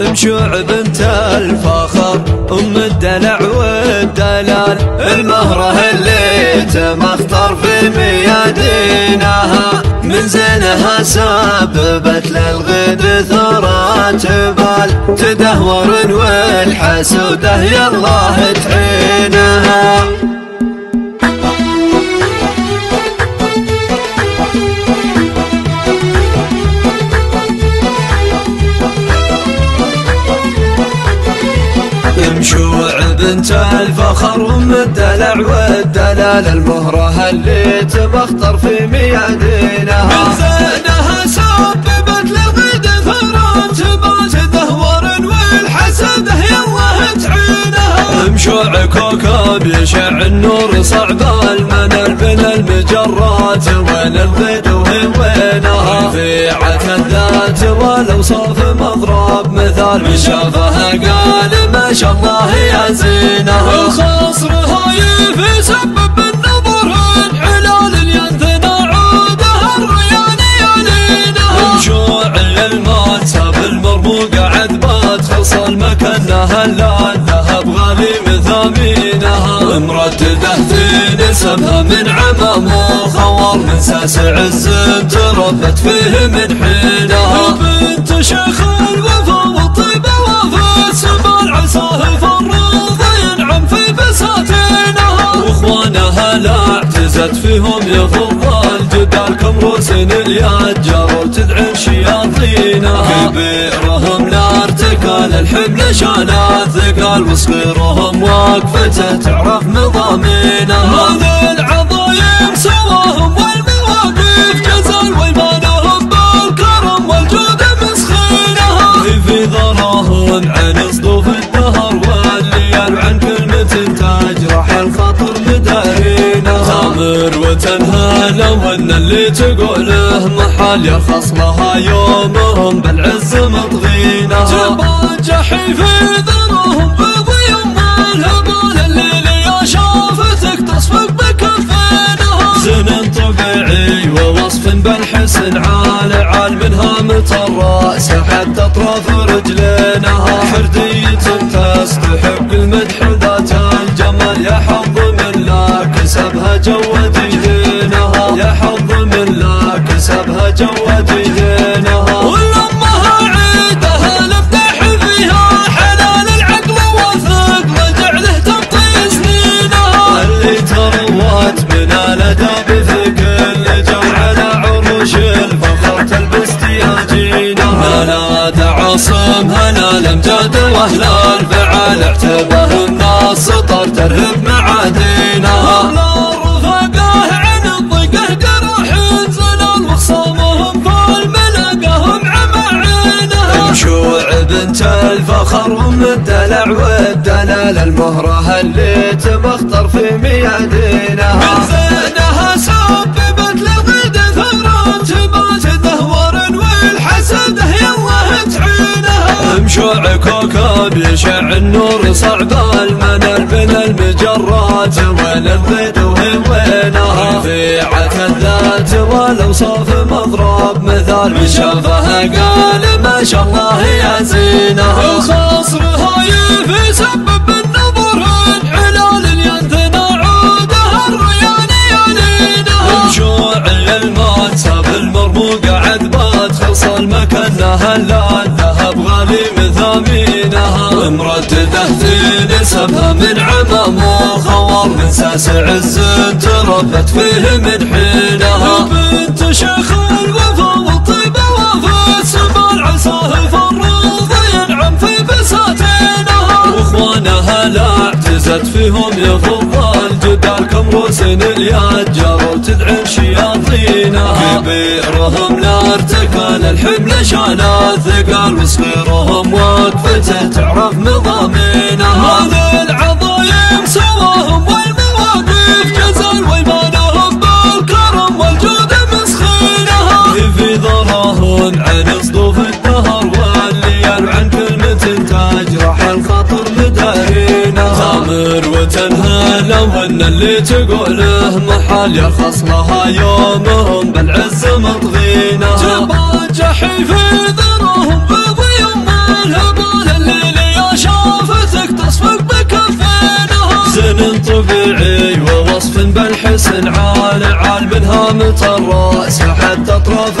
مشوع بنت الفخر أم الدلع والدلال. المهرة اللي تمخطر في ميادينها من زينها سببت للغد ثرات بال تدهور والحسودة يالله تعينها مشوع بنت الفخر ام الدلع والدلال المهرة اللي تبختر في ميادينها. من زينها سببت ثرات بات يالله تعينها مشوع كوكب يشع النور صعب المنال من الغد وين وينها رفيعة الذات والاوصاف مضرب مثال من شافها قال ما شاء الله يا زينها الخصر هايف يسبب النظر علال ينثنى عودها الريان يلينها المال ساب المرموق عذبات خصل مكانها لا الذهب غالي مثامينها مردده في نسبها من عمام وخوار من ساس عز تربت فيه من حينها. بنت شيخ الوفا والطيبه وفا سبال عساه فروض ينعم في بساتينها. وإخوانها لا اعتزت فيهم يغض الجدال كمروس الياد جاروا تدعي شياطينها. في بئرهم نار تكال الحمل شانا ثقال وصغيرهم واقفته تعرف مضامينها الدهر والليال عن كلمة تجرح الخطر مدارينها تامر وتنهى لو أن اللي تقوله محال يا خصمها يومهم بالعز مطغينها جبان جحي في ذرهم بضي الهبال الليل يا شافتك تصفق بكفينها زن طبيعي ووصف بالحسن عال عال منها متى الراس حظ من لا كسبها جود دينها يا حظ من لا كسبها جود دينها ولمها عيدها الابداح فيها حلال العقل والثقل جعله تمطي سنينها اللي تروت من الاداب في كل جو على عروش الفخر تلبس تياجينا هلا عاصم هلا الامجاد واهل الفعال اعتبه الناس سطر ترهب الدلع والدلال المهره اللي تبختر في ميادينها. من زينها سببت لغد ثرات بات دهور والحسده يالله تعينها مشوع كوكب يشع النور صعب المنال من المجرات وين الغد وين وينها رفيعة الذات والاوصاف مضرب مثال من شافها قال ما شاء الله يا زينها الخصر هايف يسبب النظر علال ينثنى عودها الريان يلينها مشوع المال ساب المرموق عذبات خصل مكانها لا الذهب غالي مثامينها مردده في نسبها من عمام وخوار من ساس عز تربت فيه من حينها شيخ الوفا والطيبه وفا ينعم في بساتينها واخوانها لا اعتزت فيهم يغض الجدال كمروس الياد جاروا تدعي شياطينها في بئرهم نار تكال الحمل شانا ثقال وصغيرهم واقفته تعرف مضامينها. لو أن اللي تقوله محال يرخص لها يومهم بالعز مطغينا جبار جحي في ذرهم بضي الهبال الليل يا شافتك تصفق بكفينها سن طبيعي ووصف بالحسن عال عال من هامة الرأس حتى أطراف